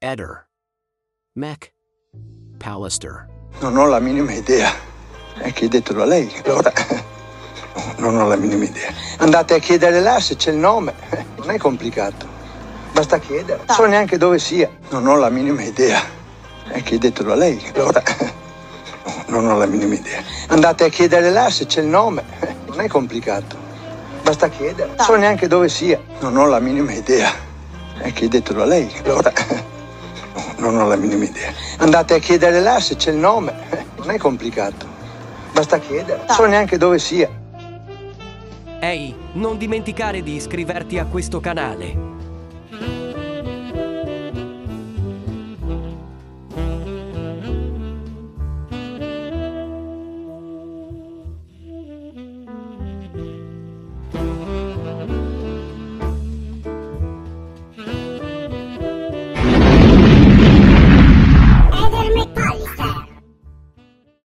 Eder. Mac. Pallister. Non ho la minima idea. E chiedetelo a lei. Allora, non ho la minima idea. Andate a chiedere là se c'è il nome. Non è complicato. Basta chiedere. Non so neanche dove sia. Non ho la minima idea. E chiedetelo a lei. Allora, non ho la minima idea. Andate a chiedere là se c'è il nome. Non è complicato. Basta chiedere. Non so neanche dove sia. Non ho la minima idea. E chiedetelo a lei. Allora, non ho la minima idea. Andate a chiedere là se c'è il nome. Non è complicato. Basta chiedere. Non so neanche dove sia. Ehi, non dimenticare di iscriverti a questo canale.